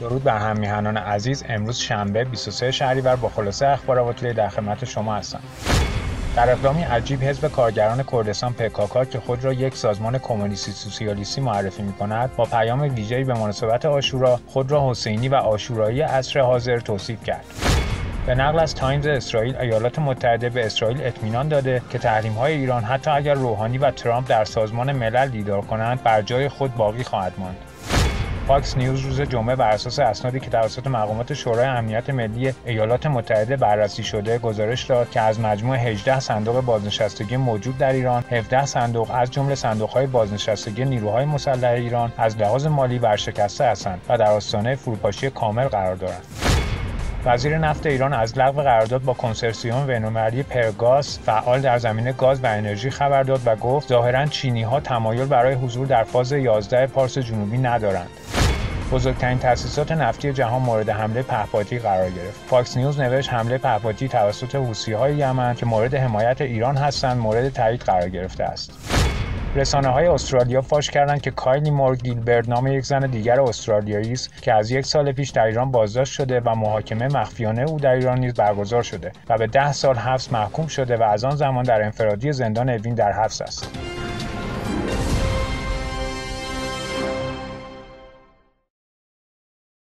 درود بر هم میهنان عزیز. امروز شنبه 23 شهریور با خلاصه اخبار آواتودی در خدمت شما هستم. در اقدامی عجیب حزب کارگران کردستان پکاکا که خود را یک سازمان کمونیستی سوسیالیستی معرفی می کند با پیام ویژه‌ای به مناسبت عاشورا خود را حسینی و عاشورایی عصر حاضر توصیف کرد. به نقل از تایمز اسرائیل ایالات متحده به اسرائیل اطمینان داده که تحریم های ایران حتی اگر روحانی و ترامپ در سازمان ملل دیدار کنند بر جای خود باقی خواهد ماند. فاکس نیوز روز جمعه بر اساس اسنادی که توسط مقامات شورای امنیت ملی ایالات متحده بررسی شده گزارش داد که از مجموع 18 صندوق بازنشستگی موجود در ایران 17 صندوق از جمله صندوقهای بازنشستگی نیروهای مسلح ایران از لحاظ مالی ورشکسته هستند و در آستانه فروپاشی کامل قرار دارند. وزیر نفت ایران از لغو قرارداد با کنسرسیوم بین‌المللی پرگاز فعال در زمینه گاز و انرژی خبر داد و گفت ظاهرا چینی ها تمایل برای حضور در فاز 11 پارس جنوبی ندارند بزرگترین تأسیسات نفتی جهان مورد حمله پهپادی قرار گرفت. فاکس نیوز نوشت حمله پهپادی توسط های یمن که مورد حمایت ایران هستند مورد تایید قرار گرفته است. رسانه های استرالیا فاش کردند که کایلی مور گیلبرت نام یک زن دیگر استرالیایی است که از یک سال پیش در ایران بازداشت شده و محاکمه مخفیانه او در ایران نیز برگزار شده و به ده سال حبس محکوم شده و از آن زمان در انفرادی زندان اوین در حبس است.